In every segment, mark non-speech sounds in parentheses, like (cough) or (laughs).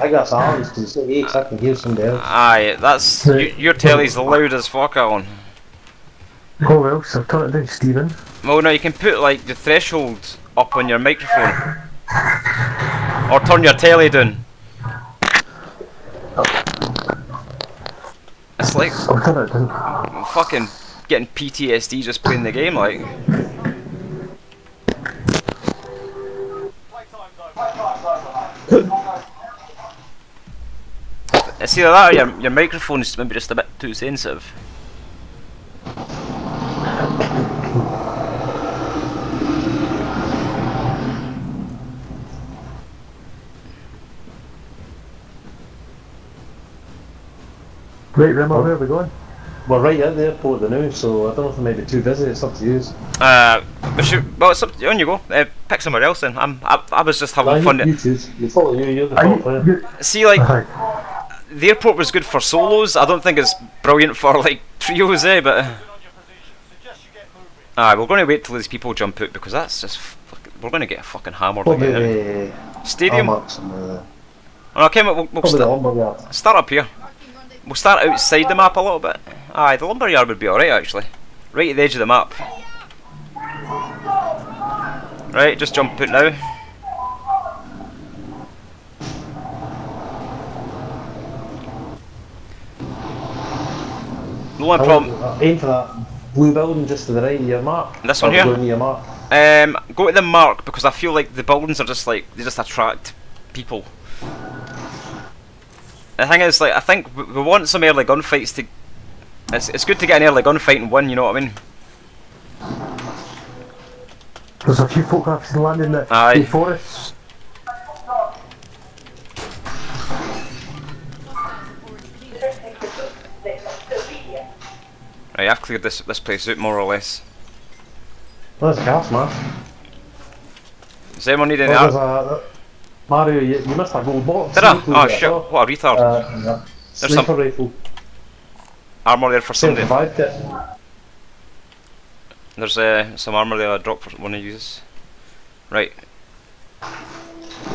I got sounds because it's I can hear somebody else. Aye, that's Right. you, your telly's loud as fuck, Alan. Oh well, so turn it down, Stephen. Well, no, you can put like the threshold up on your microphone, or turn your telly down. It's like I'll turn it down. fucking getting PTSD just playing the game, like. It's either that or your, your microphone's maybe just a bit too sensitive. Right, Rimmer, where are we going? We're right at the airport now, so I don't know if it might be too busy. It's up to you. Uh, we should, well, it's up on you go. Uh, pick somewhere else then. I'm, I, I was just having Nah, fun. you, you. You follow you. You're the Are top player. See, like, aye. The airport was good for solos. I don't think it's brilliant for, like, trios, eh, but... Aye, we're going to wait till these people jump out because that's just... We're going to get a fucking hammered Probably again. Stadium? Amex and the, Oh, okay, we'll, we'll, sta- start up here. We'll start outside the map a little bit. Aye, the lumberyard would be alright, actually. Right at the edge of the map. Right, just jump out now. Only I problem... want- Aim for that blue building just to the right of your mark. This one here? Your mark. Um, go to the mark because I feel like the buildings are just like they just attract people. The thing is, like, I think we, want some early gunfights to. It's, it's good to get an early gunfight and win. You know what I mean? There's a few seen landing at Aye. the forests. Right, I've cleared this this place out more or less. Well, there's a cast, man. Does anyone need any? There's a, Mario, you, you missed a gold box. Did I? Oh it, shit! What a retard! Uh, yeah. There's some- rifle. armor there for somebody. 75. There's uh, some armor there I dropped for one of you. Right.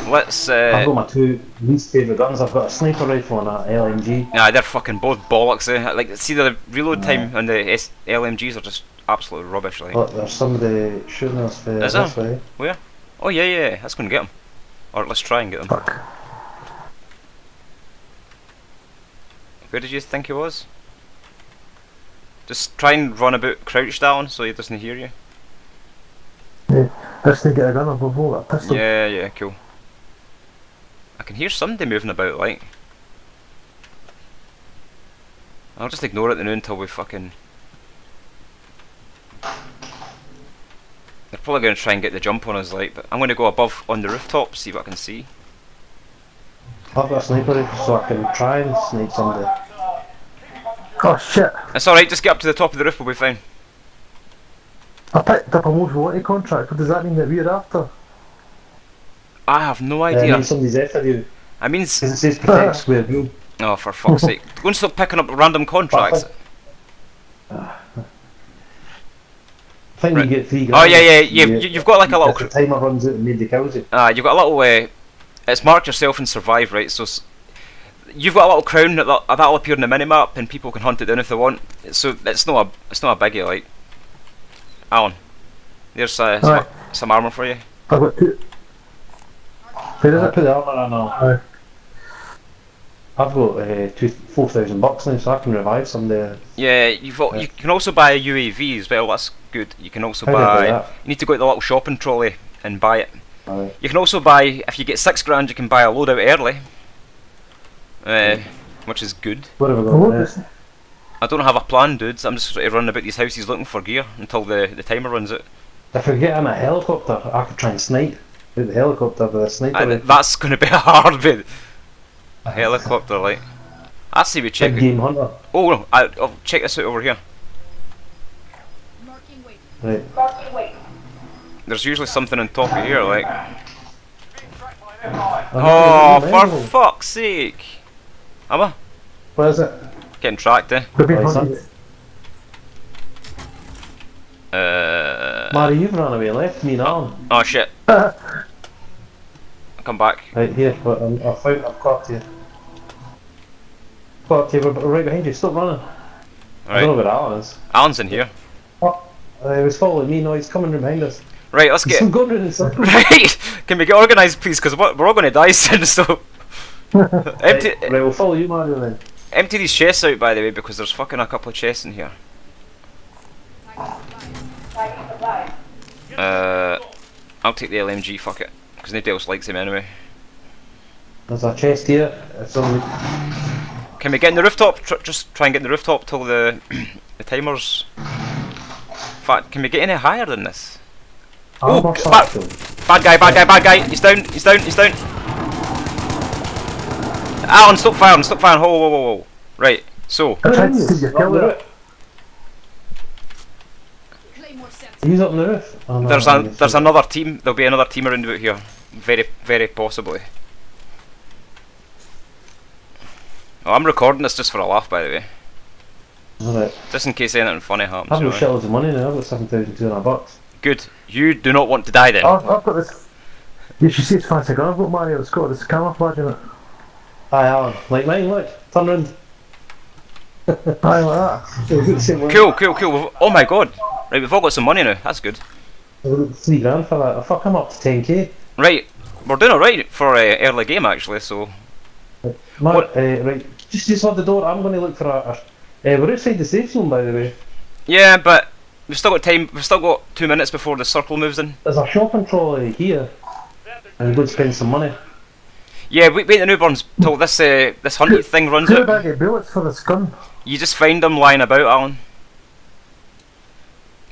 Let's. I've got Uh, my two least favourite guns. I've got a sniper rifle and a LMG. nah, they're fucking both bollocks. Eh? Like, see the reload time on the S- LMGs are just absolute rubbish. Like. Look, there's somebody shooting us for Is this there? way. Oh yeah, yeah, yeah, that's gonna get them. Or let's try and get them. Fuck. Where did you think he was? Just try and run about crouched down so he doesn't hear you. This to get a gun, I've got a pistol. Yeah, yeah, cool. I can hear somebody moving about, like. I'll just ignore it now until we fucking. They're probably gonna try and get the jump on us, like, but I'm gonna go above on the rooftop, see what I can see. I've got a sniper so I can try and snipe somebody. Oh shit! It's alright, just get up to the top of the roof, we'll be fine. I picked up a most wanted contract. What does that mean that we're after? I have no Uh, idea. I mean, somebody's after you. I mean, it says protect square blue. oh, for fuck's sake. (laughs) Go and stop picking up random contracts. I think Right. you get three Oh, yeah, yeah, you've, you- you've got like a little. If the timer runs out and nobody kills you. Ah, you've got a little. Uh, it's mark yourself and survive, right? So you've got a little crown that that'll appear in the minimap, and people can hunt it down if they want. So it's not a it's not a biggie, like. Alan, there's uh, some, Alright. some armor for you. I've got two. Where is I it? put the armour on now. Aye. I've got uh, two, four thousand bucks now, so I can revive somebody. Yeah, you've got, you can also buy a UAV as well. That's good. You can also How buy. that? You need to go to the little shopping trolley and buy it. Aye. You can also buy if you get six grand, you can buy a loadout early. Uh, which is good. What have I got what next? is- I don't have a plan, dudes. I'm just sort of running about these houses looking for gear until the, the timer runs out. If I get in a helicopter, I could try and snipe out the helicopter with a sniper I, that's going to be a (laughs) hard bit. A (laughs) helicopter, like. I see we check. Big game hunter. Oh no! I, oh, check this out over here. Marking weight. Right. There's usually something on top of here, like. Oh, Oh, for fuck's sake! Am I Where is it? getting tracked? Eh? We've been Right, son. hunted. Uh. Mary, you've run away, left me and Alan. Oh shit! (laughs) Come back. Right here, but I'm, I found I've caught you. Caught you, we're we're right behind you. Stop running. I don't know Right. where Alan is. Alan's in here. Oh, uh, he was following me. No, he's coming from behind us. Right. Let's (laughs) He's get. going round in (laughs) circles. Right. Can we get organised, please? Because we're, we're all going to die soon. So. empty, Right, right, we'll follow you, Mario, then. empty these chests out, by the way, because there's fucking a couple of chests in here. Uh, I'll take the LMG. Fuck it, because nobody else likes him anyway. There's a chest here. It's only. Can we get in the rooftop? Tr- just try and get in the rooftop till the (clears throat) the timers. Fact, can we get any higher than this? Oh, g- Bad guy, bad guy, bad guy. He's down, he's down, he's down. Alan, stop firing, stop firing. Whoa, whoa, whoa, whoa. Right, so, I tried to kill there. roof. Claymore set. He's up on the roof. Oh, no, there's a, there's not. another team. There'll be another team around about here. Very, very possibly. Oh, I'm recording this just for a laugh, by the way. Alright. Just in case anything funny happens. I've you got know. shitloads of money now. I've got 7,200 bucks. Good. You do not want to die then. Oh, I've got this. You should see it's fancy gun I've got Mario. It's got this camouflage in it. Aye, Alan. Like mine, look. Turn round. Aye, like that. (laughs) We've got the same one. Cool, cool, cool. Oh my god. Right, we've all got some money now. That's good. Three grand for that. Fuck, I'm up to 10k. Right, we're doing alright for uh, early game actually, so. Mark, What- uh, right. Just, just hold the door. I'm going to look for a. uh, we're outside the safe zone, by the way. Yeah, but we've still got time. We've still got two minutes before the circle moves in. There's a shopping trolley here. And we're going to spend some money. Yeah, wait, wait the newborns till this uh, this hunted thing runs Two out. bag of bullets for this gun. You just find them lying about, Alan.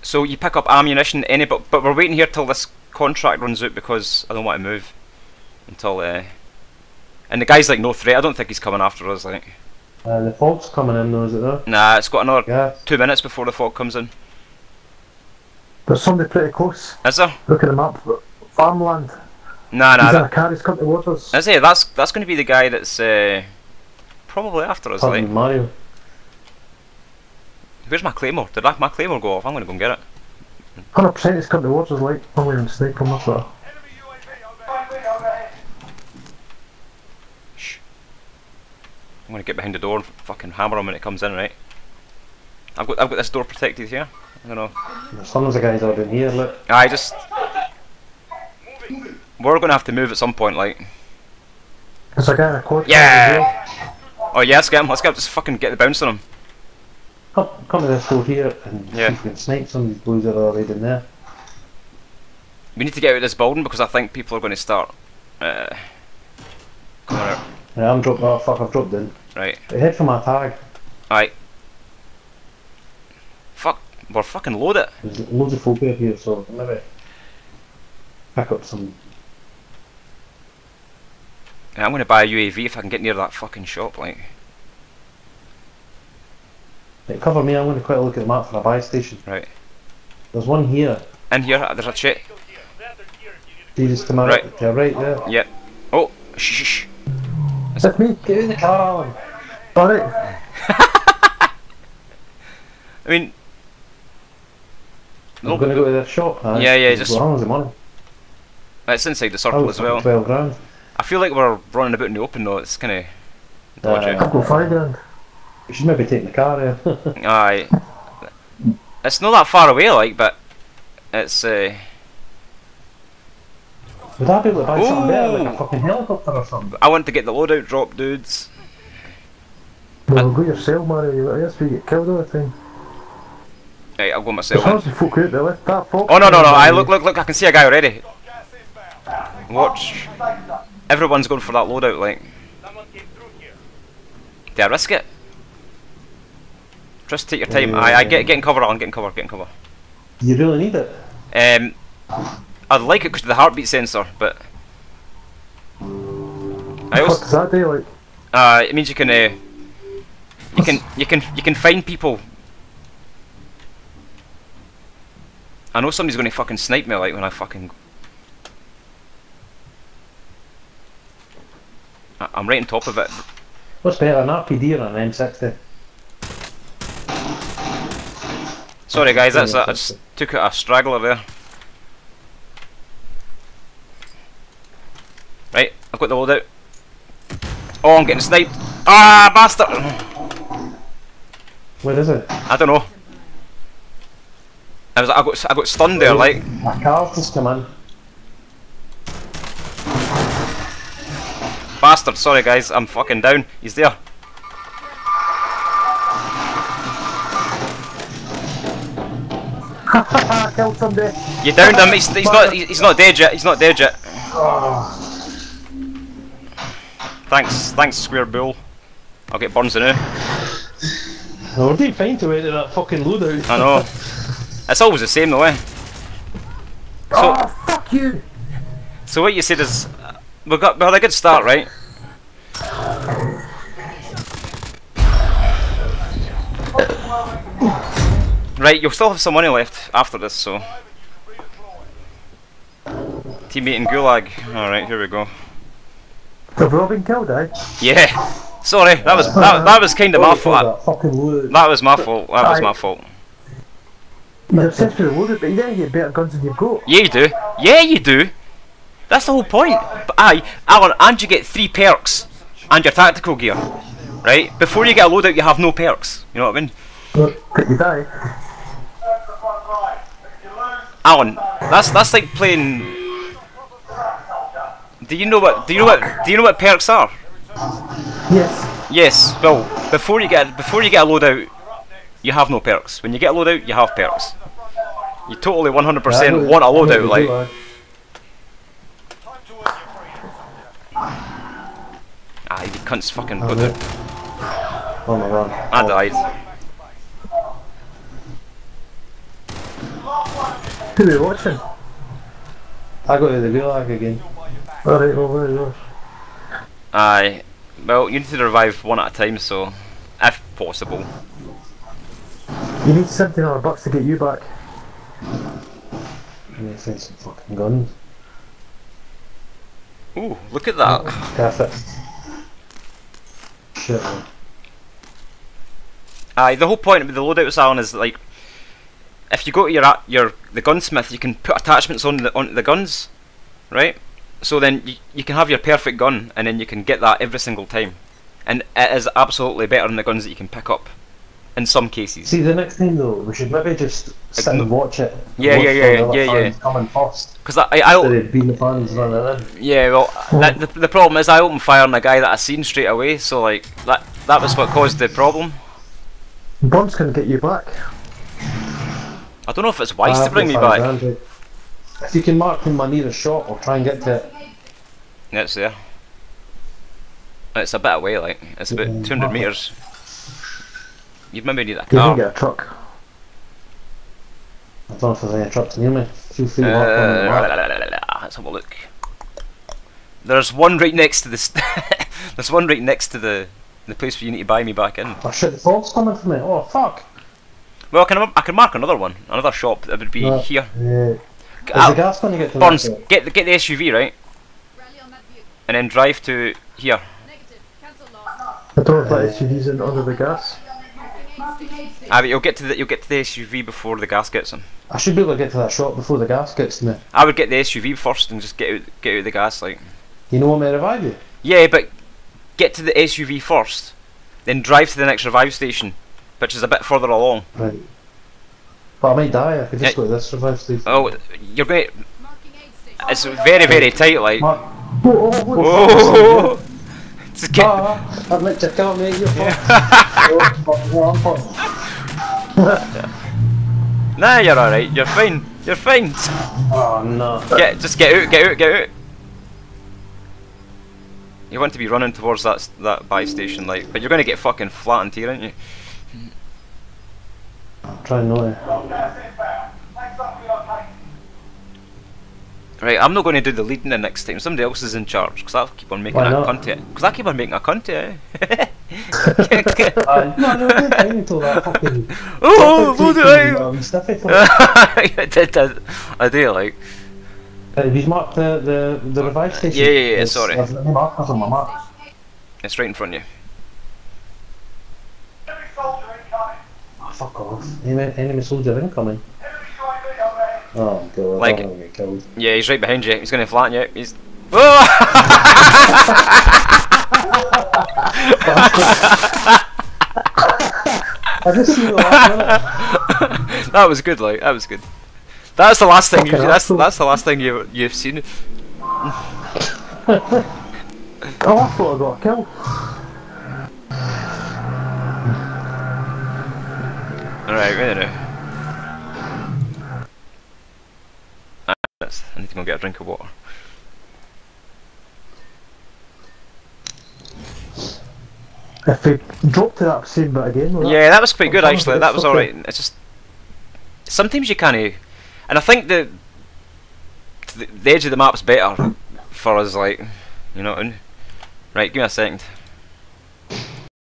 So you pick up ammunition, any but but we're waiting here till this contract runs out because I don't want to move until. Uh, and the guy's like no threat. I don't think he's coming after us. Like, Uh, the fog's coming in, though, is it there? nah, it's got another Yeah. two minutes before the fog comes in. There's somebody pretty close. Is there? Look at the map. Farmland. Nah, nah. He's That, a car. He's come towards us. is he? That's that's going to be the guy that's uh, probably after us. Like, Mario. Where's my claymore? Did I, my claymore go off? I'm going to go and get it. 100% he's come towards us like. I'm going to snipe him with that. Shh. I'm gonna get behind the door and fucking hammer him when it comes in, right? I've got I've got this door protected here. I don't know. Tons of the guys are in here, look. I just we're gonna have to move at some point, like. There's a guy in a quad. Yeah. Oh yeah, let's get him. Let's get him. Just fucking get the bounce on him. Come, come to this hole here and Yeah. see if we can snipe some of these boys that are already in there. We need to get out of this building because I think people are going to start. Uh, coming out. Right, I'm dropped. Oh fuck, I've dropped in. Right. Right, head for my tag. Alright. Fuck. We're fucking loaded. There's loads of folk here, so maybe pick up some. I'm going to buy a UAV if I can get near that fucking shop, like. Right, cover me. I'm going to quite look at the map for a buy station. Right. There's one here. In here, there's a chit. See, just to my Right. to right there. Yep. Oh, shh, shh, shh. That's me. Get in the car, Alan. it. (laughs) I mean, I'm going to go to the shop. aye. Yeah, yeah, just- How long's the money? it's inside the Oh, circle as well. Twelve grand. I feel like we're running about in the open though. It's kind of. Uh, five grand. You should maybe take the car there. (laughs) Aye. It's not that far away, like, but it's uh, Would I be able to buy something better, like a fucking helicopter or something? I want to get the loadout drop, dudes. Well, go yourself, Mario. You yes, we get killed all the time. Right, I'll go myself. out there. Let that folk. Oh no no no! I look look look! I can see a guy already. Watch. Everyone's going for that loadout, like. Do I risk it? Just take your time. Aye, I get get in cover, on, getting in cover, get in cover. You really need it. Um, I'd like it because of the heartbeat sensor, but I What also does that do? Like, uh, it means you can uh, You can you can you can find people. I know somebody's gonna fucking snipe me like when I fucking. I- I'm right on top of it. What's better, an RPD or an M60? Sorry guys, that's a, I just took out a straggler there. Right, I've got the loadout. Oh, I'm getting sniped. Ah, bastard! Where is it? I don't know. I was, I got, I got stunned there, like. My car's just come in. Bastard, sorry guys, I'm fucking down. He's there. Killed (laughs) somebody. You downed him. He's, he's not. He's not dead yet. He's not dead yet. Thanks, thanks, Square Bull. I'll get Burns now. We're doing fine to wait to that fucking loadout. I know. It's always the same though, eh? So, oh, fuck you! so what you said is, uh, we got we had a good start, right? Right, you'll still have some money left after this, so. Teammate in Gulag. Alright, here we go. Have we all been killed, eh? Yeah. Sorry, that was that, that was kind of my fault. that. That was my fault. That was my fault. You're essentially loaded, but you didn't get better guns than you've got. Yeah, you do. Yeah, you do. That's the whole point. But aye, Alan, and you get three perks and your tactical gear, right? Before you get a loadout, you have no perks. You know what I mean? But you die. Alan, that's that's like playing. Do you know what? Do you know what? Do you know what perks are? Yes. Yes. Well, before you get before you get a loadout, you have no perks. When you get a loadout, you have perks. You totally 100% want a loadout, like. Ah, you cunts fucking loadout. Oh my god. I died. Who are you watching? I got to the gulag again. Alright, well, there you go. Aye. Well, you need to revive one at a time, so if possible. You need 17 bucks to get you back. I need to find some fucking guns. Ooh, look at that. Perfect. Shit, man. Aye, the whole point with the loadout Alan is like, if you go to your your the gunsmith, you can put attachments on the on the guns, right? So then you, you can have your perfect gun, and then you can get that every single time, and it is absolutely better than the guns that you can pick up, in some cases. See, the next time though, we should maybe just sit and watch it. Yeah, Watch yeah, all yeah, yeah, yeah. Coming first. Because I, I, I being the fans running in. Yeah, well, that, the, the problem is I opened fire on a guy that I seen straight away, so like that that was what caused the problem. Burns can get you back. I don't know if it's wise to bring me back. grand. If you can mark in my nearest shot, I'll try and get to it. Yeah, it's there. It's a bit away, like it's about Mm, 200 meters. You'd maybe need a You can car. get a truck. I don't know if there's any trucks near me. Feel free to mark on the map. Uh, let's have a look. There's one right next to this. (laughs) There's one right next to the the place where you need to buy me back in. Oh shit, the fog's coming for me. Oh fuck. Well, I can I can mark another one, another shop that would be Right. here. Yeah. Is Ah, the gas going to get to Burns, that? get the, get the SUV right, Rally on that view. and then drive to here. Negative. Cancel loss. I don't know if that SUV's in under the gas. Marking aid station. Ah, but you'll get to the you'll get to the SUV before the gas gets him. I should be able to get to that shop before the gas gets to me. I would get the SUV first and just get out get out the gas like. You know what may revive you? Yeah, but get to the SUV first, then drive to the next revive station, which is a bit further along. Right. But I might die. I could just Yeah. go to this. Oh, you're going. Marking. It's very very tight, like. Mark. Oh, oh, oh. Whoa! (laughs) Just get. Ah, I'd like to kill me. You're oh, no, Nah, you're alright. You're fine. You're fine. Oh no. Get just get out. Get out. Get out. You want to be running towards that that buy station, like, but you're going to get fucking flattened here, aren't you? I'm not to. Right, I'm not going to do the leading the next time. Somebody else is in charge because I'll keep on making Why a not? content. Because I keep on making a content. Uh, (laughs) no, no, don't time until that fucking. (laughs) oh, what did I? Um, (laughs) I did, I, I do like. Uh, he's marked the, the, the revive station. Yeah, yeah, yeah, It's- sorry. I've got the markers on my map. It's right in front of you. Fuck off. Enemy, enemy soldier incoming. Oh, God. Like- I'm gonna get killed. Yeah, he's right behind you. He's to flatten you. He's. (laughs) I just see the (laughs) that was good. Like that was good. That's the last thing. You, that's that's the last thing you you've seen. (laughs) Oh, I thought I got killed. All right, wait a minute. Ah, I need to go get a drink of water. If we drop to that same bit again, that- Yeah, that was quite good actually. That was alright. It's just sometimes you can't, and I think the the, the edge of the map's better for us. Like, you know. Right, give me a second.